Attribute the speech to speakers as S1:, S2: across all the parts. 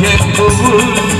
S1: Gerçek bu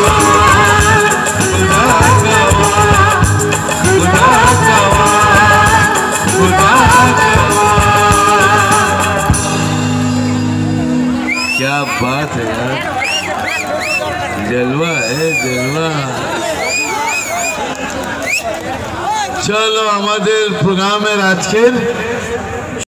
S1: बात है यार जलवा है जलवा চলো আমাদের প্রোগ্রামের আজকের